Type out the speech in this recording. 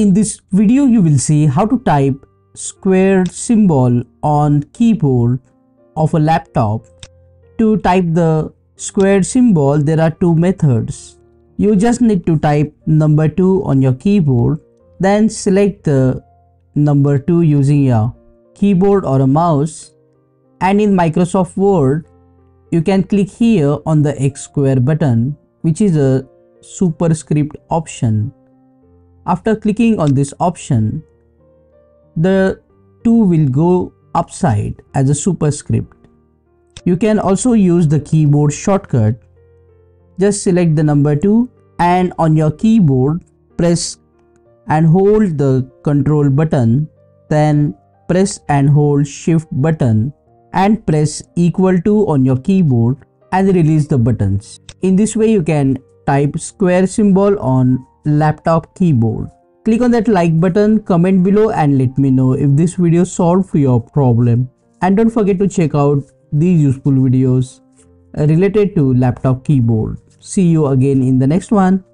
In this video you will see how to type square symbol on keyboard of a laptop. To type the square symbol there are two methods. You just need to type number 2 on your keyboard then select the number 2 using a keyboard or a mouse and in Microsoft Word you can click here on the X square button which is a superscript option. After clicking on this option, the 2 will go upside as a superscript. You can also use the keyboard shortcut. Just select the number 2 and on your keyboard press and hold the control button then press and hold shift button and press equal to on your keyboard and release the buttons. In this way you can type square symbol on laptop keyboard. Click on that like button, comment below and let me know if this video solved your problem. And don't forget to check out these useful videos related to laptop keyboard. See you again in the next one.